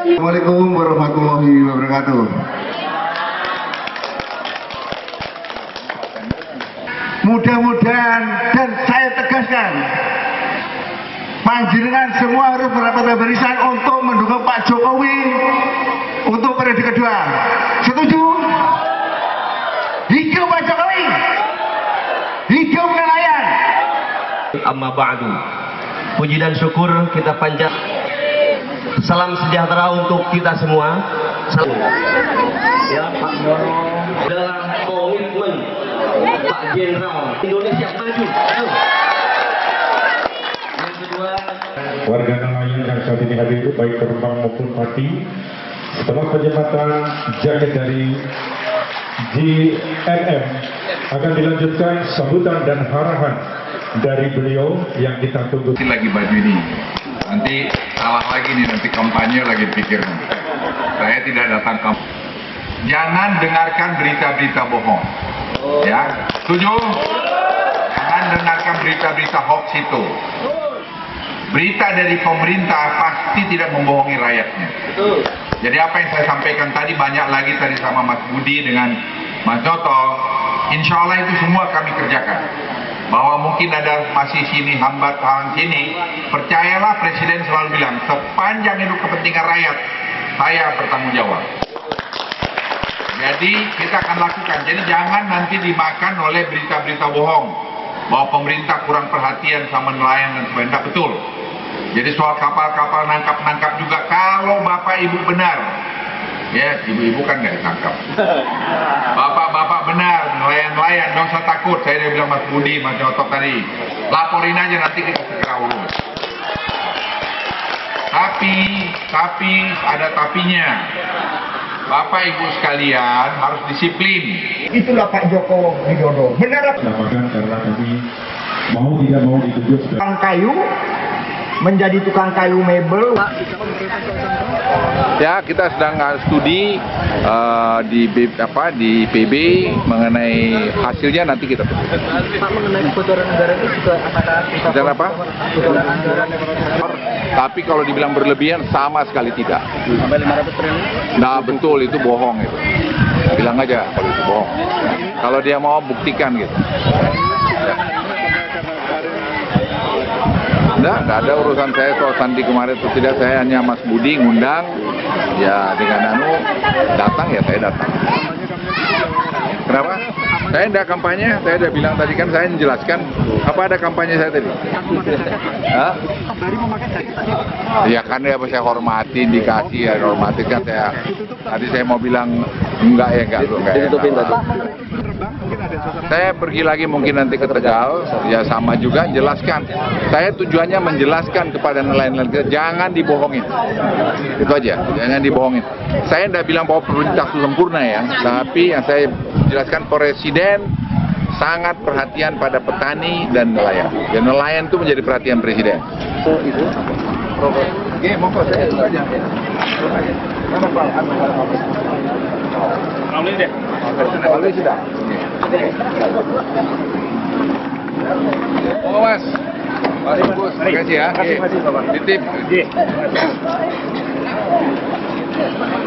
Assalamualaikum warahmatullahi wabarakatuh. Mudah-mudahan dan saya tegaskan Panjenengan semua harus merapat barisan untuk mendukung Pak Jokowi untuk periode kedua. Setuju? Hidup Pak Jokowi. Hidup nelayan. Amma ba'du. Puji dan syukur kita panjat. Salam sejahtera untuk kita semua. Salam. Ya Pak Nono dalam komitmen Pak Jenderal Indonesia maju. Warga nelayan yang saat ini hadir baik penumpang maupun parti setelah penjembatan jaket dari GNM akan dilanjutkan sambutan dan harahan dari beliau yang kita tunggu lagi baju ini. Nanti salah lagi nih nanti kampanye lagi pikir. Saya tidak datang kampanye. Jangan dengarkan berita-berita bohong. Ya, setuju? Jangan dengarkan berita-berita hoax itu. Berita dari pemerintah pasti tidak membohongi rakyatnya. Jadi apa yang saya sampaikan tadi banyak lagi tadi sama Mas Budi dengan Mas Noto. Insya Allah itu semua kami kerjakan. Bahwa mungkin ada masih sini hambat tangan sini. Percayalah Presiden selalu bilang sepanjang itu kepentingan rakyat saya bertanggung jawab. Jadi kita akan lakukan. Jadi jangan nanti dimakan oleh berita-berita bohong bahwa pemerintah kurang perhatian sama nelayan dan sebagainya. Betul. Jadi soal kapal-kapal nangkap-nangkap juga kalau bapak ibu benar, ya ibu-ibu kan nggak ditangkap. Bapak-bapak benar, nelayan-nelayan, jangan usah takut. Saya udah bilang Mas Budi, Mas Jotok tadi, laporin aja nanti kita segera urus. Tapi, tapi ada tapinya. Bapak Ibu sekalian harus disiplin. Itulah Pak Joko Widodo. Benar karena kami mau tidak mau ditunjuk kayu menjadi tukang kayu mebel. Ya, kita sedang uh, studi uh, di apa di PB mengenai hasilnya nanti kita Pak mengenai kebocoran negara itu juga apakah kita apa? kebocoran anggaran Tapi kalau dibilang berlebihan sama sekali tidak. sampai 500 triliun? Nah betul itu bohong itu. Bilang aja kalau itu bohong. Kalau dia mau buktikan gitu. Ya. Enggak, enggak ada urusan saya soal Sandi kemarin itu tidak. Saya hanya Mas Budi ngundang. Ya dengan anu datang ya saya datang. Kenapa? Saya tidak kampanye, saya sudah bilang tadi kan saya menjelaskan apa ada kampanye saya tadi. Hah? Ya kan ya saya hormati, dikasih ya hormati kan saya. Tadi saya mau bilang enggak ya enggak enggak. ya, enggak. tadi. Saya pergi lagi mungkin nanti ke Tegal, ya sama juga jelaskan. Saya tujuannya menjelaskan kepada nelayan-nelayan kita, jangan dibohongin. Itu aja, jangan dibohongin. Saya tidak bilang bahwa pemerintah itu sempurna ya, tapi yang saya jelaskan Presiden sangat perhatian pada petani dan nelayan. Dan nelayan itu menjadi perhatian Presiden. Oke, monggo saya itu aja. Mana Pak? Sudah. Oh, Mas. Mas Bungkus, terima kasih ya. Terima kasih, Bapak. Titip.